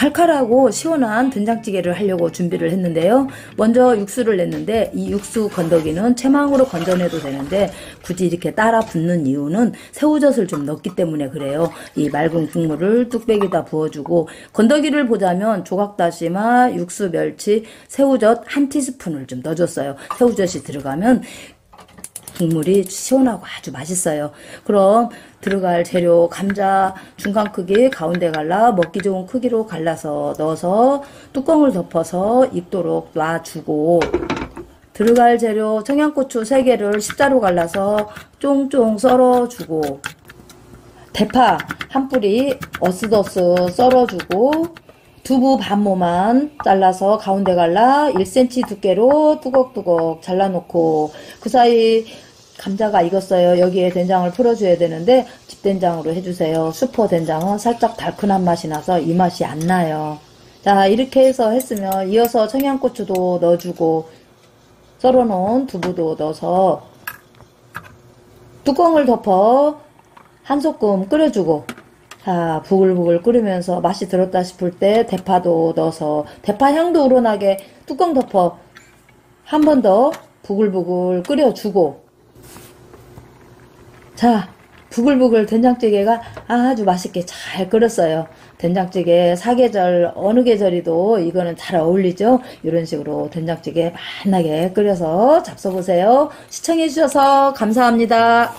칼칼하고 시원한 된장찌개를 하려고 준비를 했는데요. 먼저 육수를 냈는데 이 육수 건더기는 체망으로 건져내도 되는데 굳이 이렇게 따라 붓는 이유는 새우젓을 좀 넣기 때문에 그래요. 이 맑은 국물을 뚝배기다 부어주고 건더기를 보자면 조각다시마, 육수, 멸치, 새우젓 한 티스푼을 좀 넣어줬어요. 새우젓이 들어가면 국물이 시원하고 아주 맛있어요. 그럼 들어갈 재료 감자 중간 크기 가운데 갈라 먹기 좋은 크기로 갈라서 넣어서 뚜껑을 덮어서 익도록 놔주고 들어갈 재료 청양고추 3개를 십자로 갈라서 쫑쫑 썰어주고 대파 한 뿌리 어스더스 썰어주고 두부 반모만 잘라서 가운데 갈라 1cm 두께로 뚜걱뚜걱 잘라놓고 그 사이 감자가 익었어요. 여기에 된장을 풀어줘야 되는데 집된장으로 해주세요. 슈퍼 된장은 살짝 달큰한 맛이 나서 이 맛이 안 나요. 자 이렇게 해서 했으면 이어서 청양고추도 넣어주고 썰어놓은 두부도 넣어서 뚜껑을 덮어 한 소끔 끓여주고 자 부글부글 끓으면서 맛이 들었다 싶을 때 대파도 넣어서 대파 향도 우러나게 뚜껑 덮어 한 번 더 부글부글 끓여주고 자, 부글부글 된장찌개가 아주 맛있게 잘 끓었어요. 된장찌개 사계절 어느 계절이도 이거는 잘 어울리죠. 이런 식으로 된장찌개 만나게 끓여서 잡숴보세요. 시청해주셔서 감사합니다.